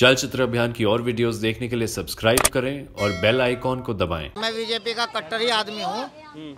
चलचित्र अभियान की और वीडियोस देखने के लिए सब्सक्राइब करें और बेल आइकॉन को दबाएँ। मैं बीजेपी का कट्टर ही आदमी हूँ।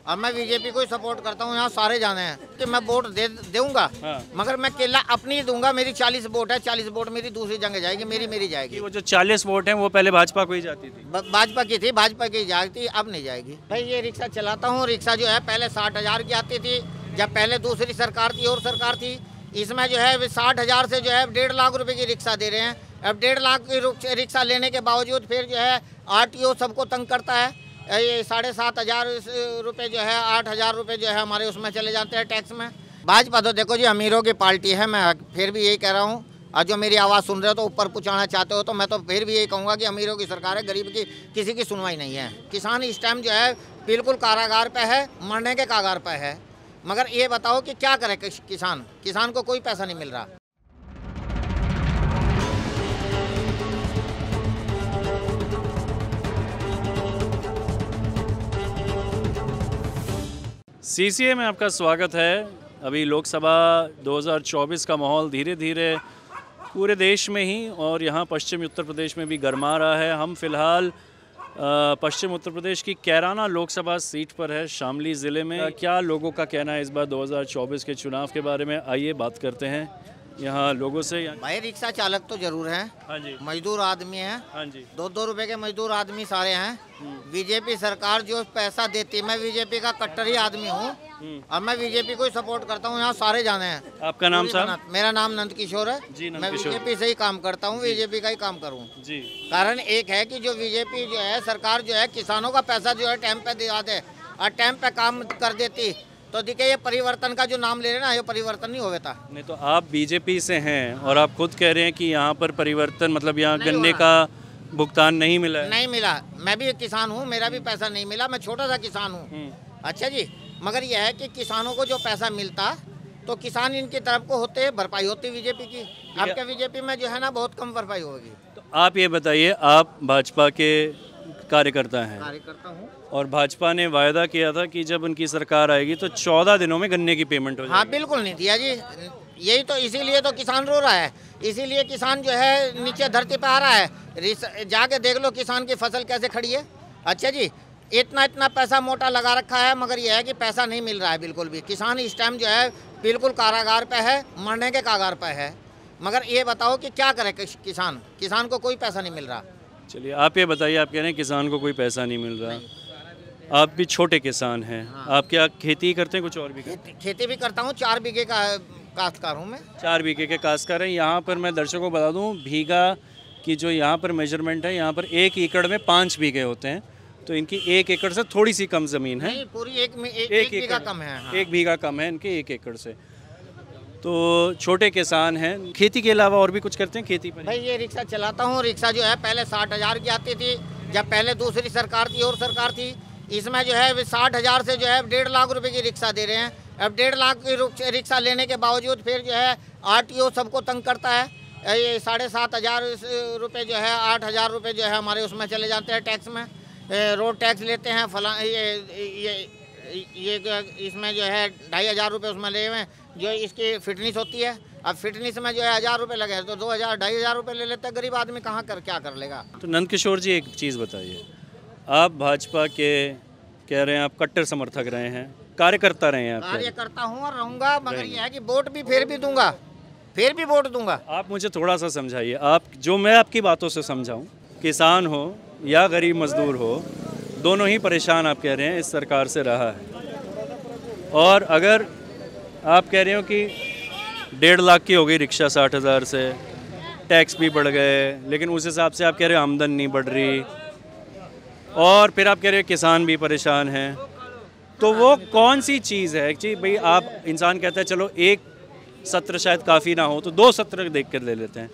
और मैं बीजेपी को ही सपोर्ट करता हूँ यहाँ सारे जाने हैं कि मैं वोट दे दूँगा। हाँ। मगर मैं केला अपनी ही दूँगा मेरी चालीस वोट है चालीस वोट मेरी दूसरी जगह जाएगी मेरी मेरी जाएगी। वो जो 40 वोट है वो पहले भाजपा को ही जाती थी। भाजपा की थी भाजपा की जाती अब नहीं जाएगी। भाई ये रिक्शा चलाता हूँ रिक्शा जो है पहले साठ हज़ार की आती थी जब पहले दूसरी सरकार थी और सरकार थी इसमें जो है साठ हज़ार से जो है डेढ़ लाख रुपए की रिक्शा दे रहे हैं। अब डेढ़ लाख रिक्शा लेने के बावजूद फिर जो है आरटीओ सबको तंग करता है। ये साढ़े सात हज़ार रुपये जो है, आठ हज़ार रुपये जो है हमारे उसमें चले जाते हैं टैक्स में। भाजपा तो देखो जी अमीरों की पार्टी है, मैं फिर भी यही कह रहा हूँ। और जो मेरी आवाज़ सुन रहे हो तो ऊपर पहुँचाना चाहते हो तो मैं तो फिर भी यही कहूँगा कि अमीरों की सरकार है, गरीब की किसी की सुनवाई नहीं है। किसान इस टाइम जो है बिल्कुल कारागार पे है, मरने के कागार पे है। मगर ये बताओ कि क्या करे किसान? किसान को कोई पैसा नहीं मिल रहा। सीसीए में आपका स्वागत है। अभी लोकसभा 2024 का माहौल धीरे धीरे पूरे देश में ही और यहाँ पश्चिमी उत्तर प्रदेश में भी गर्मा रहा है। हम फ़िलहाल पश्चिम उत्तर प्रदेश की कैराना लोकसभा सीट पर है शामली ज़िले में। क्या लोगों का कहना है इस बार 2024 के चुनाव के बारे में? आइए बात करते हैं। यहाँ लोगों से भाई रिक्शा चालक तो ज़रूर है। हाँ जी। मजदूर आदमी है। हाँ जी। दो दो रुपए के मजदूर आदमी सारे हैं। बीजेपी सरकार जो पैसा देती है मैं बीजेपी का कट्टर ही आदमी हूँ। और मैं बीजेपी को ही सपोर्ट करता हूँ यहाँ सारे जाने हैं। आपका नाम साहब मेरा नाम नंद किशोर है। जी, नंद मैं बीजेपी से ही काम करता हूँ बीजेपी का ही काम करूँ। जी। कारण एक है कि जो बीजेपी जो है सरकार जो है किसानों का पैसा जो है टाइम पे दिला दे। और टाइम पे काम कर देती। तो दिखे ये परिवर्तन का जो नाम ले रहे हैं ना ये परिवर्तन नहीं होता नहीं तो आप बीजेपी से हैं और आप खुद कह रहे हैं कि यहाँ पर परिवर्तन मतलब यहाँ गन्ने का भुगतान नहीं मिला नहीं मिला। मैं भी एक किसान हूँ मेरा भी पैसा नहीं मिला मैं छोटा सा किसान हूँ। हम्म, अच्छा जी मगर यह है कि किसानों को जो पैसा मिलता तो किसान इनकी तरफ़ को होते भरपाई होती बीजेपी की। आपके बीजेपी में जो है ना बहुत कम भरपाई होगी। तो आप ये बताइए आप भाजपा के कार्यकर्ता हैं। कार्यकर्ता हूँ। और भाजपा ने वायदा किया था कि जब उनकी सरकार आएगी तो चौदह दिनों में गन्ने की पेमेंट हो हाँ बिल्कुल नहीं दिया जी। यही तो इसीलिए तो किसान रो रहा है। इसीलिए किसान जो है नीचे धरती पर आ रहा है। जाके देख लो किसान की फ़सल कैसे खड़ी है। अच्छा जी इतना इतना पैसा मोटा लगा रखा है मगर यह है कि पैसा नहीं मिल रहा है बिल्कुल भी। किसान इस टाइम जो है बिल्कुल कारागार पे है मरने के कागार पे है। मगर ये बताओ कि क्या करे किसान? किसान को कोई पैसा नहीं मिल रहा। चलिए आप ये बताइए आप कह रहे हैं किसान को कोई पैसा नहीं मिल रहा। आप भी छोटे किसान हैं। हाँ। आप क्या खेती करते हैं कुछ और भी करते खेती- खेती भी करता हूँ चार बीघे का काश्तकार हूँ मैं। चार बीघे के काश्तकार हैं। यहाँ पर मैं दर्शकों को बता दूँ भीगा की जो यहाँ पर मेज़रमेंट है यहाँ पर एक एकड़ में पाँच बीघे होते हैं। तो इनकी एक एकड़ से थोड़ी सी कम ज़मीन है। पूरी एक में एक, एक बीघा कम है हाँ। एक बीघा कम है इनके एक एकड़ से। तो छोटे किसान हैं। खेती के अलावा और भी कुछ करते हैं? खेती पर भाई ये रिक्शा चलाता हूँ। रिक्शा जो है, पहले साठ हज़ार की आती थी, जब पहले दूसरी सरकार थी, और सरकार थी। इसमें जो है साठ हज़ार से जो है डेढ़ लाख रुपए की रिक्शा दे रहे हैं। अब डेढ़ लाख की रिक्शा लेने के बावजूद फिर जो है, आरटीओ सबको तंग करता है। ये साढ़े सात हज़ार रुपये जो है, आठ हज़ार रुपये जो है, हमारे उसमें चले जाते हैं टैक्स में। रोड टैक्स लेते हैं, फला, ये ये ये इसमें जो है, ढाई हज़ार रुपये उसमें ले हुए जो इसकी फिटनेस होती है। अब फिटनेस में जो है हज़ार रुपये लगे तो दो हज़ार ढाई हज़ार रुपये ले लेते हैं। गरीब आदमी कहाँ कर क्या कर लेगा? तो नंद किशोर जी एक चीज़ बताइए। आप भाजपा के कह रहे हैं आप कट्टर समर्थक रहे हैं कार्यकर्ता रहे हैं आप कार्य करता हूँ और रहूँगा मगर यह है। कि वोट भी फिर भी दूँगा फिर भी वोट दूँगा। आप मुझे थोड़ा सा समझाइए आप जो मैं आपकी बातों से समझाऊं किसान हो या गरीब मजदूर हो दोनों ही परेशान आप कह रहे हैं इस सरकार से रहा है। और अगर आप कह रहे हो कि डेढ़ लाख की हो गई रिक्शा साठ हज़ार से। टैक्स भी बढ़ गए, लेकिन उस हिसाब से आप कह रहे हो आमदन नहीं बढ़ रही। और फिर आप कह रहे हो किसान भी परेशान हैं। तो वो कौन सी चीज़ है? जी भाई, आप इंसान कहता है, चलो, एक सत्र शायद काफ़ी ना हो तो दो सत्र देख कर ले लेते हैं।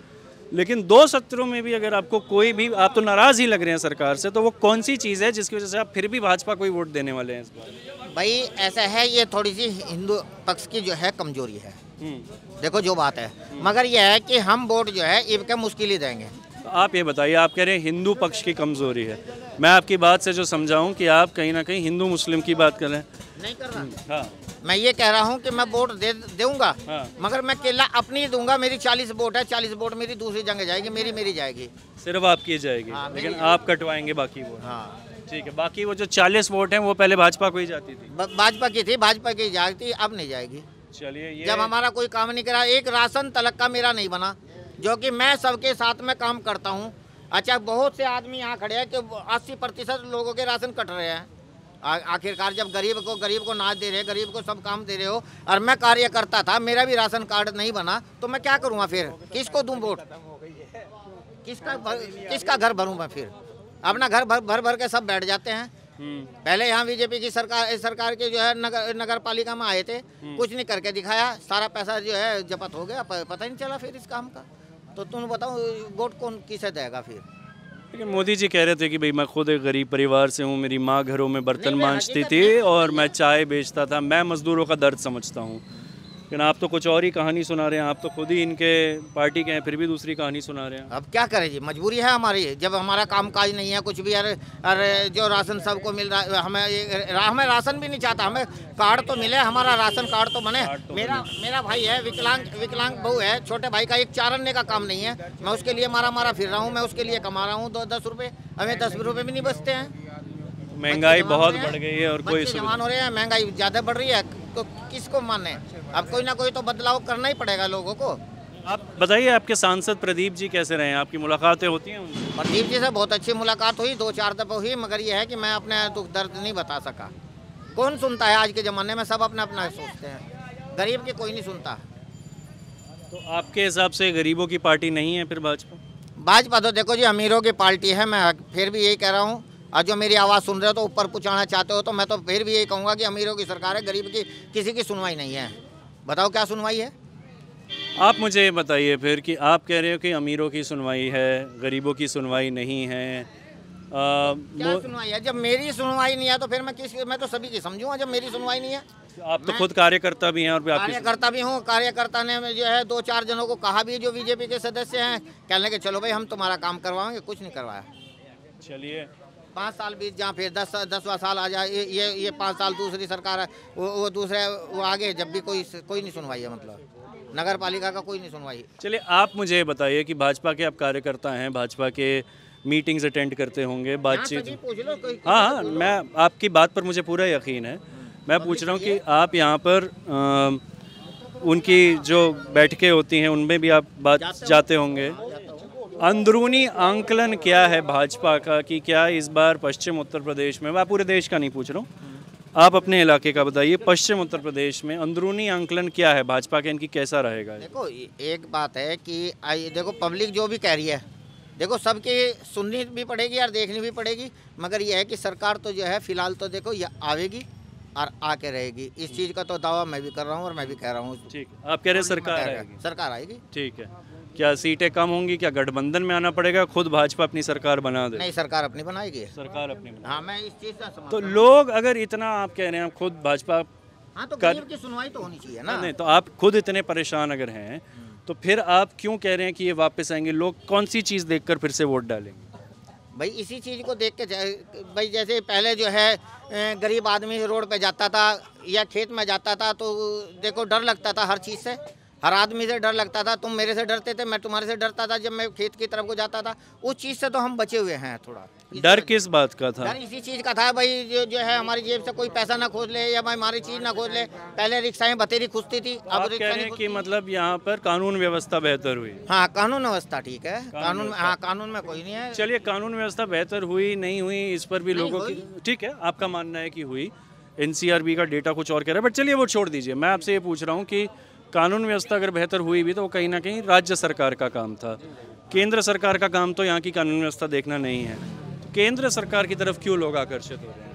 लेकिन दो सत्रों में भी अगर आपको कोई भी आप तो नाराज़ ही लग रहे हैं सरकार से तो वो कौन सी चीज़ है जिसकी वजह से आप फिर भी भाजपा को ही वोट देने वाले हैं इस बार? भाई ऐसा है ये थोड़ी सी हिंदू पक्ष की जो है कमज़ोरी है। हम्म। देखो जो बात है। मगर यह है कि हम वोट जो है इब के मुश्किल ही देंगे। तो आप ये बताइए आप कह रहे हैं हिंदू पक्ष की कमज़ोरी है। मैं आपकी बात से जो समझाऊं कि आप कहीं ना कहीं हिंदू मुस्लिम की बात कर रहे हैं। नहीं कर रहा। हाँ। मैं ये कह रहा हूँ कि मैं वोट दे दूँगा हाँ। मगर मैं केला अपनी ही दूँगा मेरी चालीस वोट है चालीस वोट मेरी दूसरी जगह जाएगी मेरी मेरी जाएगी। सिर्फ़ आपकी जाएगी हाँ, लेकिन आप कटवाएँगे बाकी वोट। हाँ। ठीक है बाकी वो जो चालीस वोट हैं वो पहले भाजपा को ही जाती थी। भाजपा की थी भाजपा की जाती अब नहीं जाएगी। चलिए ये जब हमारा कोई काम नहीं करा एक राशन तलक का मेरा नहीं बना जो कि मैं सबके साथ में काम करता हूँ। अच्छा बहुत से आदमी यहाँ खड़े हैं कि अस्सी प्रतिशत लोगों के राशन कट रहे हैं। आखिरकार जब गरीब को गरीब को नाच दे रहे गरीब को सब काम दे रहे हो और मैं कार्य करता था मेरा भी राशन कार्ड नहीं बना तो मैं क्या करूँगा फिर? किसको दूँ वोट? किसका किसका घर भरूँ मैं फिर? अपना घर भर भर भर के सब बैठ जाते हैं। हम्म, पहले यहाँ बीजेपी की सरकार सरकार के जो है नगर नगर पालिका में आए थे कुछ नहीं करके दिखाया सारा पैसा जो है जपत हो गया पता ही नहीं चला फिर इस काम का। तो तुम बताओ वोट कौन किसे देगा फिर? लेकिन मोदी जी कह रहे थे कि भाई मैं खुद एक गरीब परिवार से हूँ मेरी माँ घरों में बर्तन नहीं, मैं मांजती हकीकत थी और मैं चाय बेचता था। मैं मजदूरों का दर्द समझता हूँ। लेकिन आप तो कुछ और ही कहानी सुना रहे हैं आप तो खुद ही इनके पार्टी के हैं फिर भी दूसरी कहानी सुना रहे हैं। अब क्या करें जी? मजबूरी है हमारी। जब हमारा काम काज नहीं है कुछ भी अरे अरे जो राशन सबको मिल रहा है हमें ये- हमें राशन भी नहीं चाहता हमें कार्ड तो मिले हमारा राशन कार्ड तो बने। तो मेरा मेरा भाई है विकलांग विकलांग बहू है छोटे भाई का एक चारने का काम नहीं है। मैं उसके लिए मारा मारा फिर रहा हूँ मैं उसके लिए कमा रहा हूँ दो दस रुपये हमें दस रुपये भी नहीं बचते हैं। महँगाई बहुत बढ़ गई है और कोई जवान हो रहे हैं महँगाई ज़्यादा बढ़ रही है तो किसको माने? अब कोई ना कोई तो बदलाव करना ही पड़ेगा लोगों को। आप बताइए आपके सांसद प्रदीप जी कैसे रहे हैं? आपकी मुलाकातें होती हैं उनसे? प्रदीप जी से बहुत अच्छी मुलाकात हुई दो चार दफ़ा हुई मगर ये है कि मैं अपने दुख दर्द नहीं बता सका। कौन सुनता है आज के ज़माने में? सब अपना अपना सोचते हैं। गरीब की कोई नहीं सुनता। तो आपके हिसाब से गरीबों की पार्टी नहीं है फिर भाजपा? भाजपा तो देखो जी अमीरों की पार्टी है मैं फिर भी यही कह रहा हूँ। और जो मेरी आवाज़ सुन रहे हो तो ऊपर पहुँचाना चाहते हो तो मैं तो फिर भी यही कहूँगा कि अमीरों की सरकार है गरीब की किसी की सुनवाई नहीं है। बताओ क्या सुनवाई है? आप मुझे ये बताइए फिर कि आप कह रहे हो कि अमीरों की सुनवाई है गरीबों की सुनवाई नहीं है। आ, क्या सुनवाई है? जब मेरी सुनवाई नहीं है तो फिर मैं किस मैं तो सभी की समझूँगा जब मेरी सुनवाई नहीं है। आप तो खुद कार्यकर्ता भी हैं और कार्यकर्ता भी हूँ कार्यकर्ता ने जो है दो चार जनों को कहा भी जो बीजेपी के सदस्य हैं। कहने के चलो भाई हम तुम्हारा काम करवाएँगे। कुछ नहीं करवाया। चलिए पाँच साल बीत जहाँ फिर दस दसवा साल आ जाए ये ये पाँच साल दूसरी सरकार है वो वो दूसरे वो आगे जब भी कोई कोई नहीं सुनवाई है मतलब। नगर पालिका का कोई नहीं सुनवाई। चलिए आप मुझे बताइए कि भाजपा के आप कार्यकर्ता हैं भाजपा के मीटिंग्स अटेंड करते होंगे बातचीत लो कोई हाँ हाँ मैं आपकी बात पर मुझे पूरा यकीन है। मैं पूछ रहा हूँ कि आप यहाँ पर उनकी जो बैठकें होती हैं उनमें भी आप बात जाते होंगे। अंदरूनी आंकलन क्या है भाजपा का कि क्या इस बार पश्चिम उत्तर प्रदेश में मैं पूरे देश का नहीं पूछ रहा हूँ। आप अपने इलाके का बताइए पश्चिम उत्तर प्रदेश में अंदरूनी आंकलन क्या है? भाजपा का इनकी कैसा रहेगा? देखो एक बात है कि आई देखो पब्लिक जो भी कह रही है देखो सबकी सुननी भी पड़ेगी और देखनी भी पड़ेगी मगर यह है कि सरकार तो जो है फ़िलहाल तो देखो ये आवेगी और आके रहेगी। इस चीज़ का तो दावा मैं भी कर रहा हूँ और मैं भी कह रहा हूँ। ठीक आप कह रहे हैं सरकार आएगी। सरकार आएगी। ठीक है। क्या सीटें कम होंगी? क्या गठबंधन में आना पड़ेगा? खुद भाजपा अपनी सरकार बना दे। नहीं सरकार अपनी बनाएगी। सरकार अपनी बना हाँ मैं इस चीज़ समझ तो लोग अगर इतना आप कह रहे हैं खुद भाजपा हाँ तो कर- की सुनवाई तो होनी चाहिए ना। नहीं तो आप खुद इतने परेशान अगर हैं तो फिर आप क्यों कह रहे हैं कि ये वापस आएँगे? लोग कौन सी चीज़ देखकर फिर से वोट डालेंगे? भाई इसी चीज़ को देख के भाई जैसे पहले जो है गरीब आदमी रोड पे जाता था या खेत में जाता था तो देखो डर लगता था हर चीज़ से। हर आदमी से डर लगता था तुम मेरे से डरते थे मैं तुम्हारे से डरता था जब मैं खेत की तरफ़ को जाता था। उस चीज़ से तो हम बचे हुए हैं थोड़ा। डर किस बात का था? डर इसी चीज़ का था भाई जो जो है हमारी जेब से कोई पैसा ना खोज ले या भाई हमारी चीज़ ना खोज ले। पहले रिक्शाएँ बतेरी खुजती थी अब रिक्शा कि मतलब यहाँ पर कानून व्यवस्था बेहतर हुई। हाँ कानून व्यवस्था ठीक है। कानून हाँ कानून में कोई नहीं है। चलिए कानून व्यवस्था बेहतर हुई नहीं हुई इस पर भी लोगों की ठीक है आपका मानना है कि हुई। एनसीआरबी का डेटा कुछ और कह रहा है बट चलिए वो छोड़ दीजिए। मैं आपसे ये पूछ रहा हूँ कि कानून व्यवस्था अगर बेहतर हुई भी तो वो कहीं ना कहीं राज्य सरकार का काम था। केंद्र सरकार का काम तो यहाँ की कानून व्यवस्था देखना नहीं है। तो केंद्र सरकार की तरफ़ क्यों लोग आकर्षित हो रहे हैं?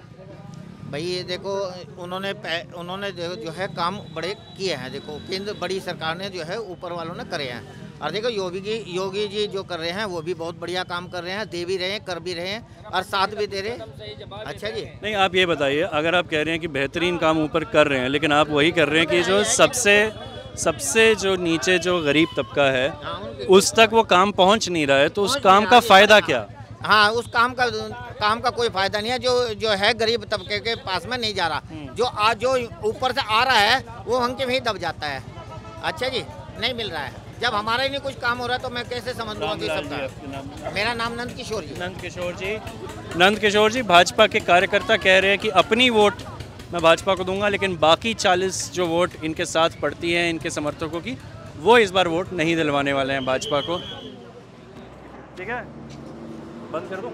भाई ये देखो उन्होंने उन्होंने जो है काम बड़े किए हैं। देखो केंद्र बड़ी सरकार ने जो है ऊपर वालों ने करे हैं। और देखो योगी जी योगी जी जो कर रहे हैं वो भी बहुत बढ़िया काम कर रहे हैं। दे भी रहे हैं कर भी रहे हैं और साथ भी दे रहे हैं। अच्छा जी? नहीं आप ये बताइए अगर आप कह रहे हैं कि बेहतरीन काम ऊपर कर रहे हैं लेकिन आप वही कर रहे हैं कि जो सबसे सबसे जो नीचे जो गरीब तबका है उस तक वो काम पहुँच नहीं रहा है तो उस काम का फ़ायदा क्या? हाँ उस काम का काम का कोई फ़ायदा नहीं है जो जो है गरीब तबके के पास में नहीं जा रहा। जो आज जो ऊपर से आ रहा है वो वहीं के वहीं दब जाता है। अच्छा जी नहीं मिल रहा है। जब हमारा ही नहीं कुछ काम हो रहा है तो मैं कैसे समझ लूँगा कि सबका मेरा नाम नंद किशोर जी। नंद किशोर जी। नंद किशोर जी भाजपा के कार्यकर्ता कह रहे हैं कि अपनी वोट मैं भाजपा को दूँगा, लेकिन बाकी 40 जो वोट इनके साथ पड़ती हैं इनके समर्थकों की, वो इस बार वोट नहीं दिलवाने वाले हैं भाजपा को। ठीक है? बंद कर दो?